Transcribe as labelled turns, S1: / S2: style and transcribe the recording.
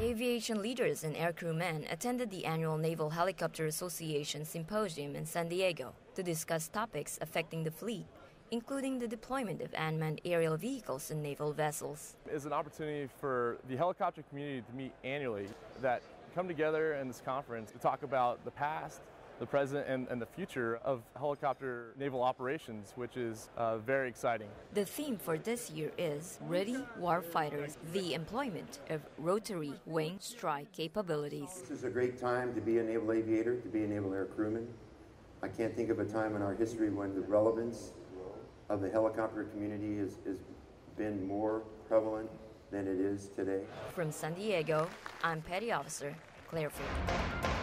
S1: Aviation leaders and aircrewmen attended the annual Naval Helicopter Association Symposium in San Diego to discuss topics affecting the fleet, including the deployment of unmanned aerial vehicles and naval vessels.
S2: It's an opportunity for the helicopter community to meet annually that come together in this conference to talk about the past, the present and, and, the future of helicopter naval operations, which is uh, very exciting.
S1: The theme for this year is Ready Warfighters, the employment of rotary wing strike capabilities.
S3: This is a great time to be a naval aviator, to be a naval air crewman. I can't think of a time in our history when the relevance of the helicopter community has, has been more prevalent than it is today.
S1: From San Diego, I'm Petty Officer Claire Farrin.